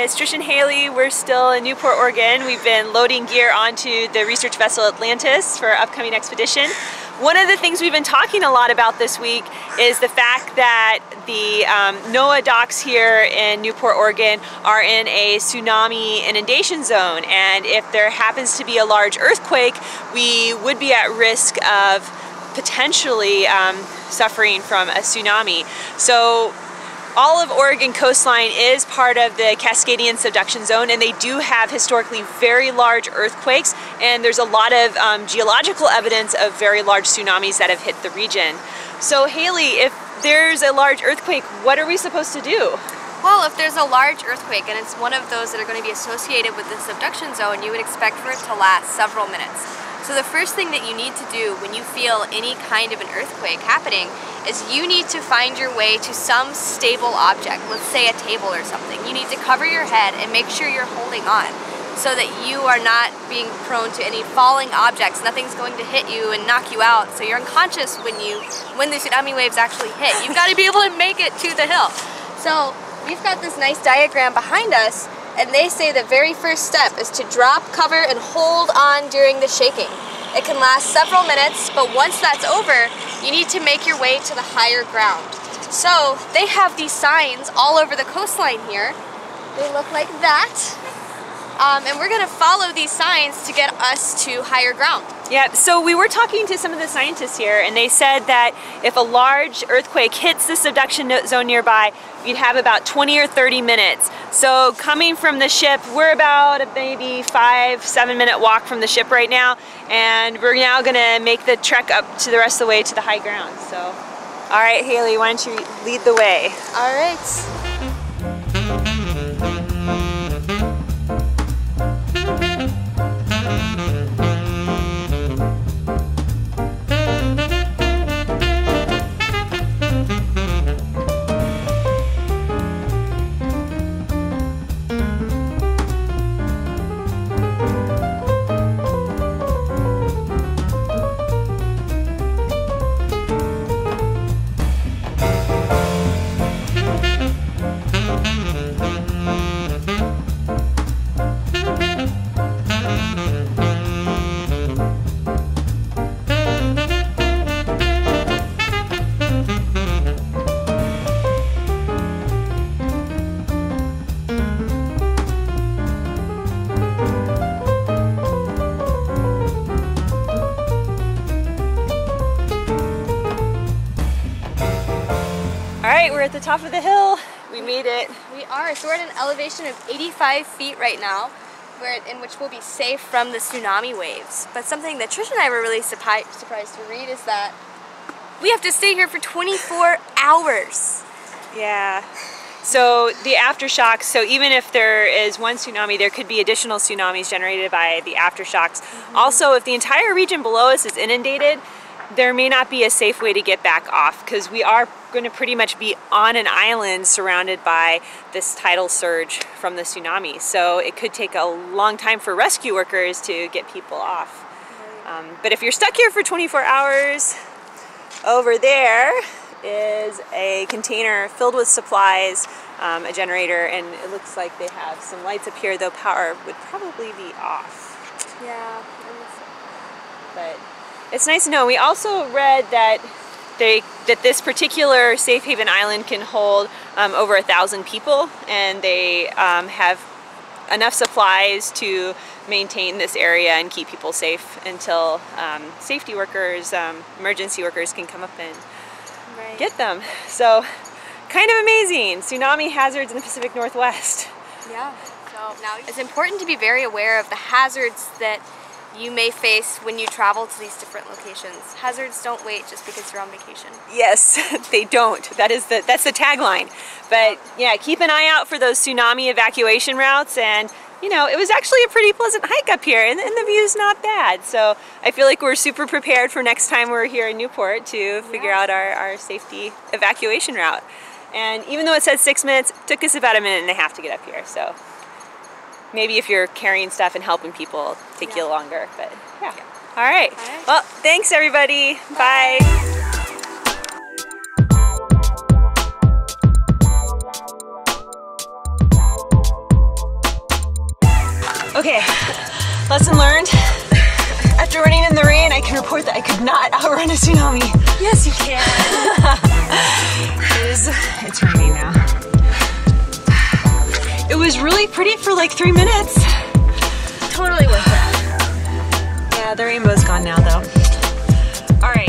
It's Trish and Haley. We're still in Newport, Oregon. We've been loading gear onto the research vessel Atlantis for our upcoming expedition. One of the things we've been talking a lot about this week is the fact that the um, NOAA docks here in Newport, Oregon are in a tsunami inundation zone. And if there happens to be a large earthquake, we would be at risk of potentially um, suffering from a tsunami. So all of Oregon coastline is part of the Cascadian subduction zone and they do have historically very large earthquakes and there's a lot of um, geological evidence of very large tsunamis that have hit the region. So Haley, if there's a large earthquake, what are we supposed to do? Well, if there's a large earthquake and it's one of those that are going to be associated with the subduction zone, you would expect for it to last several minutes. So the first thing that you need to do when you feel any kind of an earthquake happening is you need to find your way to some stable object, let's say a table or something. You need to cover your head and make sure you're holding on so that you are not being prone to any falling objects. Nothing's going to hit you and knock you out. So you're unconscious when you when the tsunami waves actually hit. You've got to be able to make it to the hill. So we've got this nice diagram behind us and they say the very first step is to drop, cover, and hold on during the shaking. It can last several minutes, but once that's over, you need to make your way to the higher ground. So they have these signs all over the coastline here. They look like that. Um, and we're gonna follow these signs to get us to higher ground. Yeah, so we were talking to some of the scientists here and they said that if a large earthquake hits the subduction zone nearby, you'd have about 20 or 30 minutes. So coming from the ship, we're about a maybe five, seven minute walk from the ship right now and we're now gonna make the trek up to the rest of the way to the high ground. So, all right, Haley, why don't you lead the way? All right. We're at the top of the hill. We made it. We are. So we're at an elevation of 85 feet right now, where in which we'll be safe from the tsunami waves. But something that Trish and I were really surprised to read is that we have to stay here for 24 hours. Yeah. So the aftershocks, so even if there is one tsunami, there could be additional tsunamis generated by the aftershocks. Mm -hmm. Also, if the entire region below us is inundated, there may not be a safe way to get back off because we are going to pretty much be on an island surrounded by this tidal surge from the tsunami. So it could take a long time for rescue workers to get people off. Um, but if you're stuck here for 24 hours, over there is a container filled with supplies, um, a generator, and it looks like they have some lights up here, though power would probably be off. Yeah. But it's nice to know. We also read that they that this particular safe haven island can hold um, over a thousand people and they um, have enough supplies to maintain this area and keep people safe until um, safety workers, um, emergency workers can come up and right. get them. So kind of amazing. Tsunami hazards in the Pacific Northwest. Yeah, so now it's important to be very aware of the hazards that you may face when you travel to these different locations. Hazards don't wait just because you're on vacation. Yes, they don't. That is the that's the tagline. But yeah, keep an eye out for those tsunami evacuation routes and you know, it was actually a pretty pleasant hike up here and, and the view's not bad. So I feel like we're super prepared for next time we're here in Newport to figure Yeah. out our, our safety evacuation route. And even though it said six minutes, it took us about a minute and a half to get up here. So maybe if you're carrying stuff and helping people, take you longer. But yeah. All right. All right. Well, thanks everybody. Bye. Okay, lesson learned. After running in the rain, I can report that I could not outrun a tsunami. Yes, you can. It is, it's raining now was really pretty for like three minutes. Totally worth it. Yeah, the rainbow's gone now though. All right.